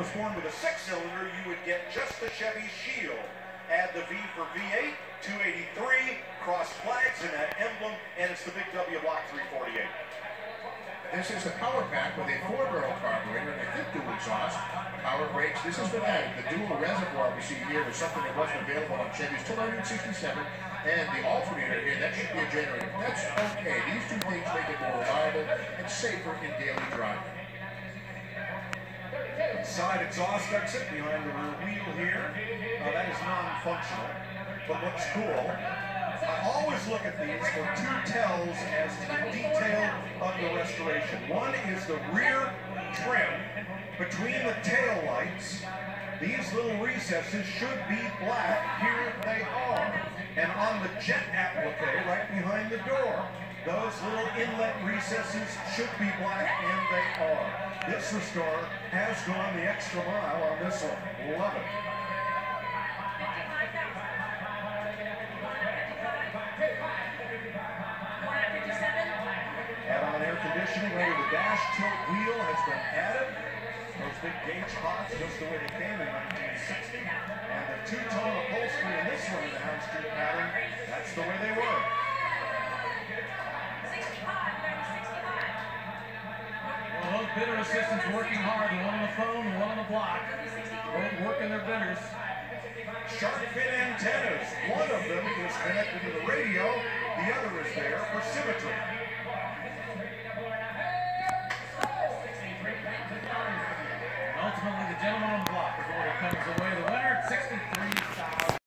was born with a six-cylinder, you would get just the Chevy Shield. Add the V for V8, 283, cross flags in that emblem, and it's the big W Block 348. This is the power pack with a four-barrel carburetor and a fifth dual exhaust. Power brakes. This has been added. The dual reservoir we see here was something that wasn't available on Chevy's 267. And the alternator here, that should be a generator. That's okay. These two things make it more reliable and safer in daily driving. Side exhaust exit behind the rear wheel here. Uh, that is non-functional, but looks cool. I always look at these for two tells as to the detail of the restoration. One is the rear trim between the tail lights. These little recesses should be black. Here they are. And on the jet applique right behind the door, those little inlet recesses should be black, and they are. This restorer has gone the extra mile on this one. Love it. Add-on air conditioning under the dash tilt wheel has been added. Those big gauge pots, just the way they came in 1960. And the two-tone upholstery in this one in the houndstooth pattern, that's the way they were. Bidder assistants working hard, one on the phone, one on the block, both working their bidders. Shark fin antennas. One of them is connected to the radio, the other is there for symmetry. ultimately, the gentleman on the block is the one who comes away the winner 63